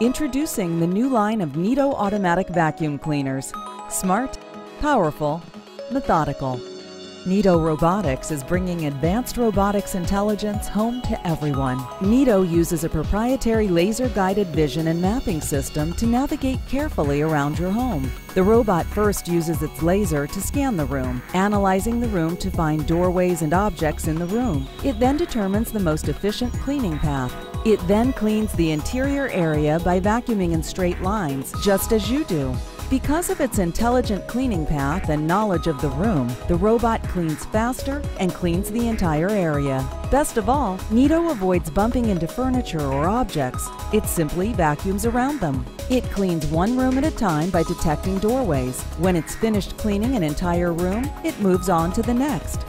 Introducing the new line of Neato automatic vacuum cleaners. Smart, powerful, methodical. Neato Robotics is bringing advanced robotics intelligence home to everyone. Neato uses a proprietary laser guided vision and mapping system to navigate carefully around your home. The robot first uses its laser to scan the room, analyzing the room to find doorways and objects in the room. It then determines the most efficient cleaning path. It then cleans the interior area by vacuuming in straight lines, just as you do. Because of its intelligent cleaning path and knowledge of the room, the robot cleans faster and cleans the entire area. Best of all, Neato avoids bumping into furniture or objects. It simply vacuums around them. It cleans one room at a time by detecting doorways. When it's finished cleaning an entire room, it moves on to the next.